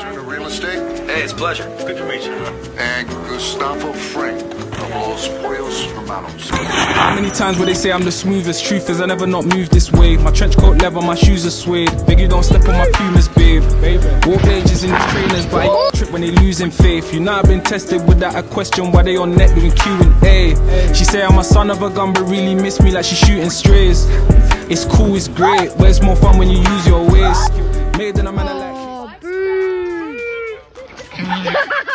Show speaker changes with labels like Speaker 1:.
Speaker 1: Turner Real Estate,
Speaker 2: Hey, it's a pleasure.
Speaker 3: Good to meet you.
Speaker 1: and Gustavo Fring of Los Pollos Hermanos.
Speaker 4: How many times will they say I'm the smoothest? Truth is, I never not moved this way. My trench coat leather, my shoes are suede. Beg you don't step on my pumas, babe. Walk ages in the trainers, but I trip when they losing faith. You know I've been tested without a question. Why they on net doing Q and A? She say I'm a son of a gun, but really miss me like she shooting strays. It's cool, it's great, but it's more fun when you use your Mm.